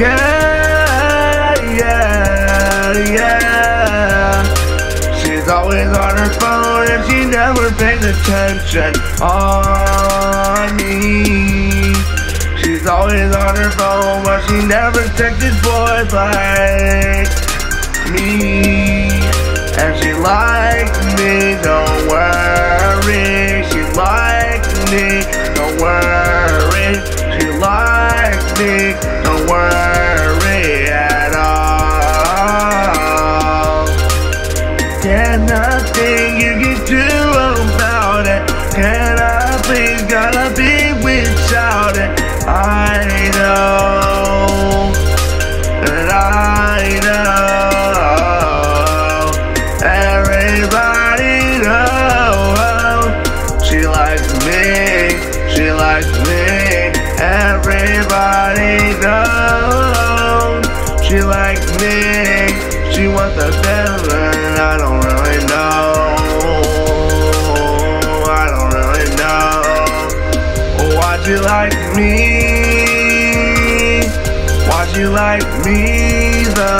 Yeah, yeah, yeah. She's always on her phone and she never pays attention on me. She's always on her phone, but she never texted boys like me. And she likes me, don't worry. She likes me, don't worry. She likes me, don't worry There's nothing you can do about it. Can I please gotta be without it? I know, and I know, everybody knows she likes me, she likes me, everybody knows she likes me, she wants the best, and I don't really know, I don't really know. Why'd you like me? Why'd you like me though?